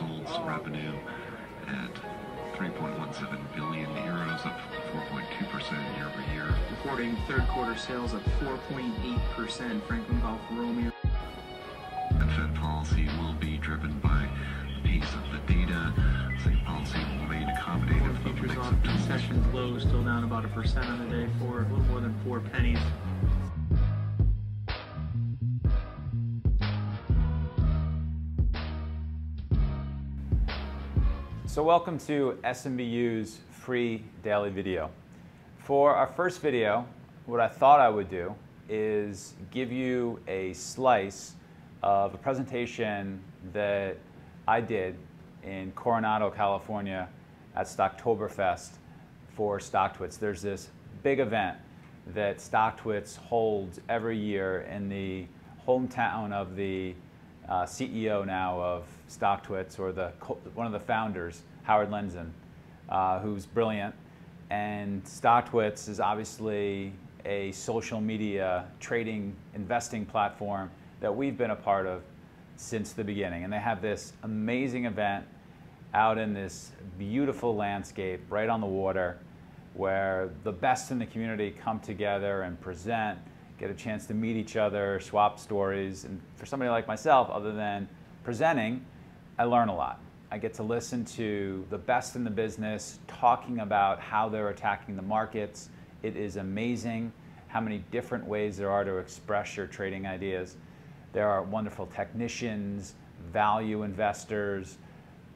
results, revenue at 3.17 billion euros, up 4.2% year over year. Reporting third quarter sales of 4.8%. Franklin Golf Romeo. And Fed policy will be driven by the pace of the data. Same policy will remain accommodative Futures off concessions low, still down about a percent on the day for a little more than four pennies. So welcome to SMBU's free daily video. For our first video, what I thought I would do is give you a slice of a presentation that I did in Coronado, California at Stocktoberfest for StockTwits. There's this big event that StockTwits holds every year in the hometown of the uh, CEO now of StockTwits, or the one of the founders, Howard Lindzon, uh, who's brilliant. And StockTwits is obviously a social media trading investing platform that we've been a part of since the beginning. And they have this amazing event out in this beautiful landscape right on the water where the best in the community come together and present, get a chance to meet each other, swap stories. And for somebody like myself, other than presenting, I learn a lot. I get to listen to the best in the business talking about how they're attacking the markets. It is amazing how many different ways there are to express your trading ideas. There are wonderful technicians, value investors,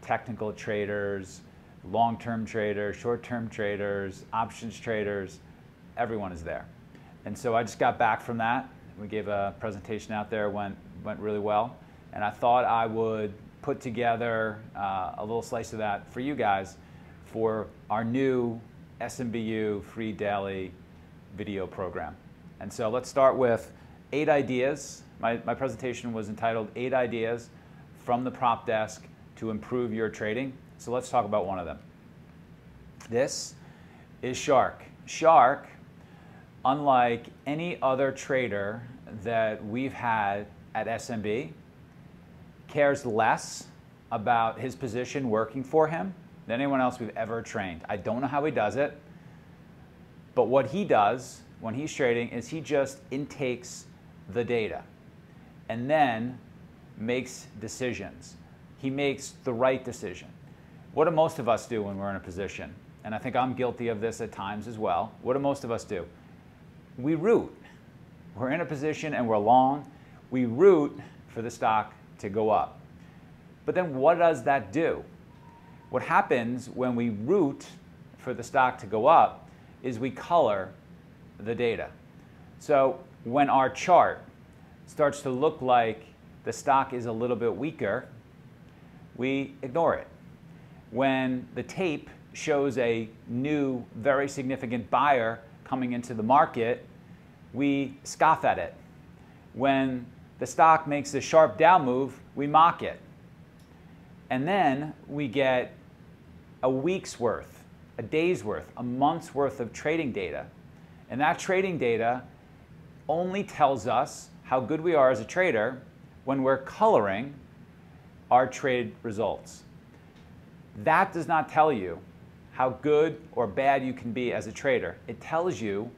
technical traders, long term traders, short term traders, options traders. Everyone is there. And so I just got back from that. We gave a presentation out there, went, went really well. And I thought I would put together uh, a little slice of that for you guys for our new SMBU free daily video program. And so let's start with eight ideas. My, my presentation was entitled Eight Ideas from the Prop Desk to Improve Your Trading. So let's talk about one of them. This is Shark. Shark, unlike any other trader that we've had at SMB, cares less about his position working for him than anyone else we've ever trained. I don't know how he does it, but what he does when he's trading is he just intakes the data and then makes decisions. He makes the right decision. What do most of us do when we're in a position? And I think I'm guilty of this at times as well. What do most of us do? We root. We're in a position and we're long. We root for the stock to go up. But then what does that do? What happens when we root for the stock to go up is we color the data. So when our chart starts to look like the stock is a little bit weaker, we ignore it. When the tape shows a new, very significant buyer coming into the market, we scoff at it. When the stock makes a sharp down move, we mock it. And then we get a week's worth, a day's worth, a month's worth of trading data. And that trading data only tells us how good we are as a trader when we're coloring our trade results. That does not tell you how good or bad you can be as a trader. It tells you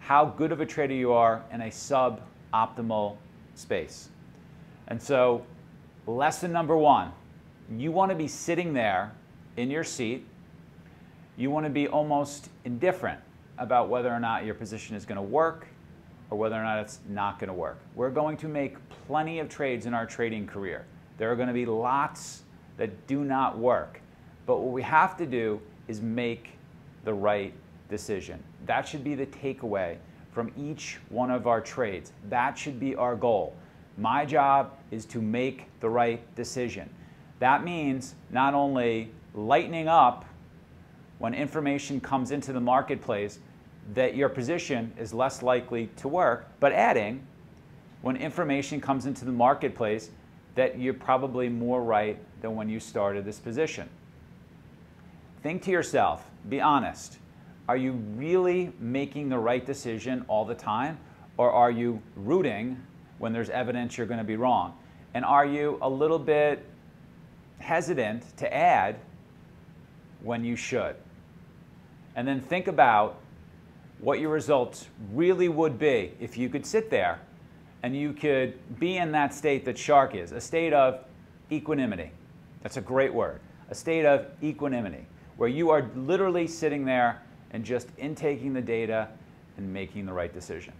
how good of a trader you are in a suboptimal space. And so, lesson number one you want to be sitting there in your seat. You want to be almost indifferent about whether or not your position is going to work or whether or not it's not going to work. We're going to make plenty of trades in our trading career. There are going to be lots that do not work. But what we have to do is make the right decision. That should be the takeaway from each one of our trades. That should be our goal. My job is to make the right decision. That means not only lightening up when information comes into the marketplace that your position is less likely to work, but adding when information comes into the marketplace that you're probably more right than when you started this position. Think to yourself, be honest. Are you really making the right decision all the time? Or are you rooting when there's evidence you're going to be wrong? And are you a little bit hesitant to add when you should. And then think about what your results really would be if you could sit there and you could be in that state that Shark is, a state of equanimity. That's a great word. A state of equanimity, where you are literally sitting there and just intaking the data and making the right decision.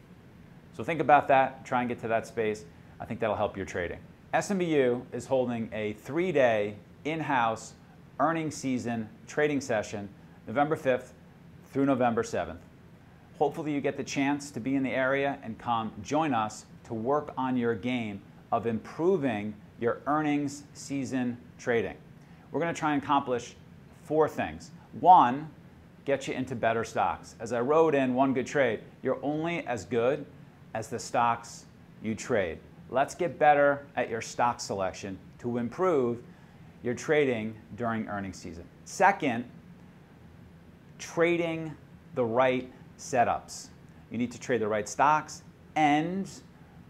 So think about that, try and get to that space. I think that'll help your trading. SMBU is holding a three day in house earnings season trading session November 5th through November 7th. Hopefully, you get the chance to be in the area and come join us to work on your game of improving your earnings season trading. We're going to try and accomplish four things. One, get you into better stocks. As I wrote in One Good Trade, you're only as good as the stocks you trade. Let's get better at your stock selection to improve your trading during earnings season. Second, trading the right setups. You need to trade the right stocks and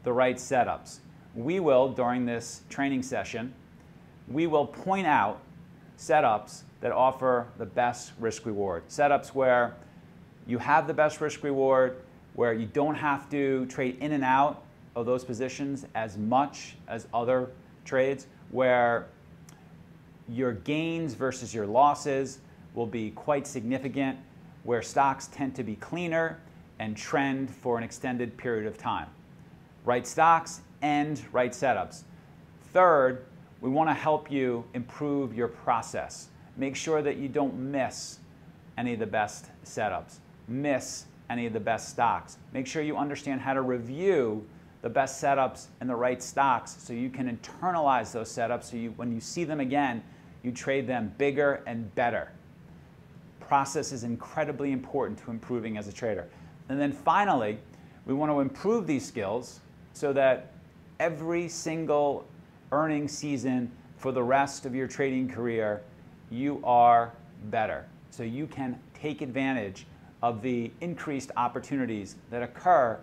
the right setups. We will, during this training session, we will point out setups that offer the best risk reward. Setups where you have the best risk reward, where you don't have to trade in and out of those positions as much as other trades, where your gains versus your losses will be quite significant, where stocks tend to be cleaner and trend for an extended period of time. Right stocks and right setups. Third, we want to help you improve your process. Make sure that you don't miss any of the best setups, miss any of the best stocks. Make sure you understand how to review the best setups and the right stocks so you can internalize those setups so you, when you see them again, you trade them bigger and better. Process is incredibly important to improving as a trader. And then finally, we want to improve these skills so that every single earning season for the rest of your trading career, you are better. So you can take advantage of the increased opportunities that occur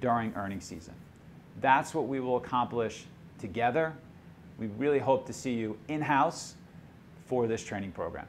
during earning season. That's what we will accomplish together. We really hope to see you in-house for this training program.